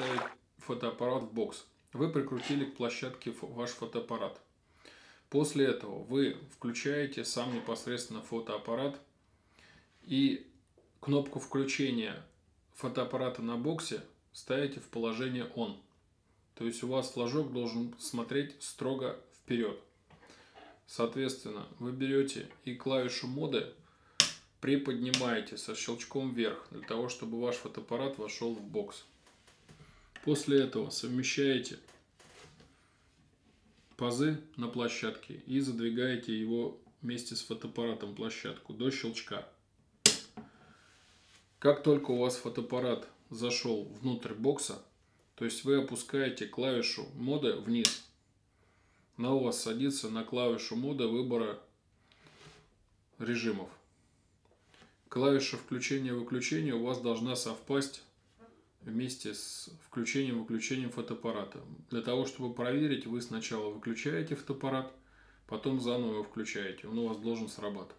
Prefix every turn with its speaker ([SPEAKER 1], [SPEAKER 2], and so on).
[SPEAKER 1] поставить фотоаппарат в бокс. Вы прикрутили к площадке ваш фотоаппарат. После этого вы включаете сам непосредственно фотоаппарат и кнопку включения фотоаппарата на боксе ставите в положение ON. То есть у вас флажок должен смотреть строго вперед. Соответственно, вы берете и клавишу моды приподнимаете со щелчком вверх, для того, чтобы ваш фотоаппарат вошел в бокс. После этого совмещаете пазы на площадке и задвигаете его вместе с фотоаппаратом площадку до щелчка. Как только у вас фотоаппарат зашел внутрь бокса, то есть вы опускаете клавишу мода вниз, она у вас садится на клавишу мода выбора режимов. Клавиша включения-выключения у вас должна совпасть вместе с включением-выключением фотоаппарата. Для того, чтобы проверить, вы сначала выключаете фотоаппарат, потом заново его включаете. Он у вас должен срабатывать.